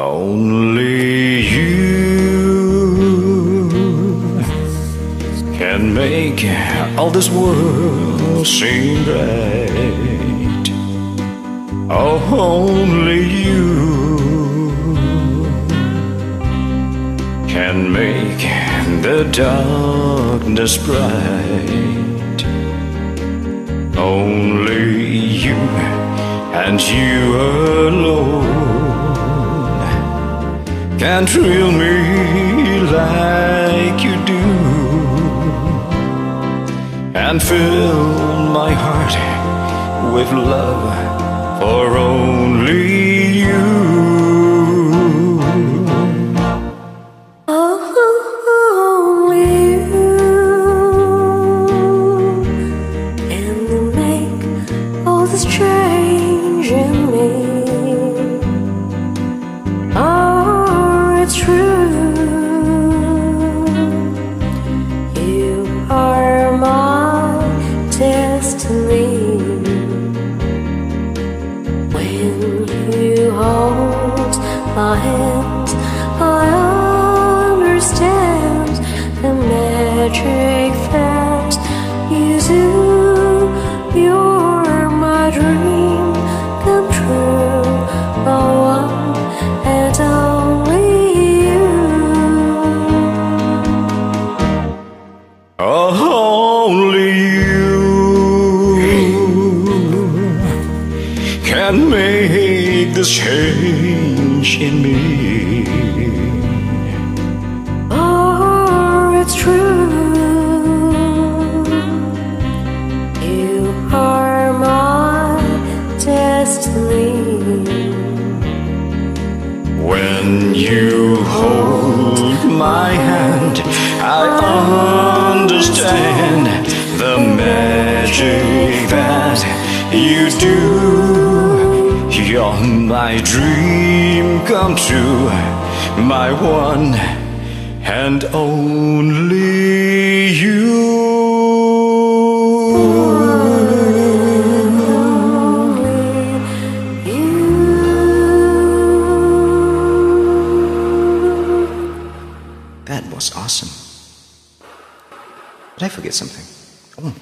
Only you can make all this world seem bright. Oh, only you can make the darkness bright. Only you and you alone can thrill me like you do and fill my heart with love for only you. My make this change in me. Oh, it's true. You are my destiny. When you hold my hand, I understand the magic that you do. My dream come true, my one and only you. That was awesome. Did I forget something? Oh.